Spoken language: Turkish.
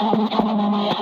Tamam tamam ama ya.